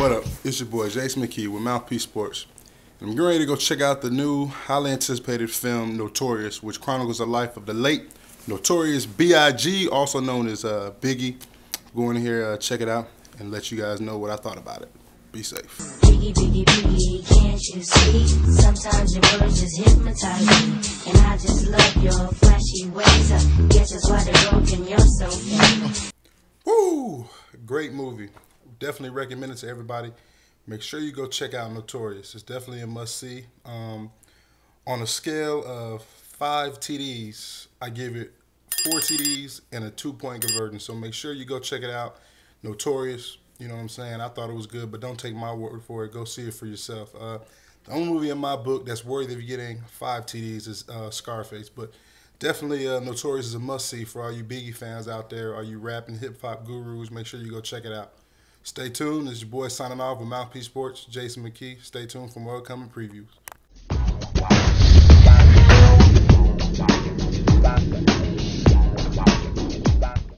What up? It's your boy Jason McKie with Mouthpiece Sports. And I'm getting ready to go check out the new, highly anticipated film Notorious, which chronicles the life of the late Notorious B.I.G., also known as uh, Biggie. Go in here, uh, check it out, and let you guys know what I thought about it. Be safe. Biggie, biggie, biggie, can't you see? Sometimes your words just hypnotize me. And I just love your flashy ways. I guess that's why they're broken, you're so. Woo! Great movie. Definitely recommend it to everybody. Make sure you go check out Notorious. It's definitely a must see. Um, on a scale of five TDs, I give it four TDs and a two point conversion. So make sure you go check it out. Notorious. You know what I'm saying? I thought it was good, but don't take my word for it. Go see it for yourself. Uh, the only movie in my book that's worthy of getting five TDs is uh, Scarface, but definitely uh, Notorious is a must see for all you Biggie fans out there, all you rap and hip hop gurus. Make sure you go check it out. Stay tuned. Is your boy signing off with Mouthpiece Sports, Jason McKie. Stay tuned for more upcoming previews.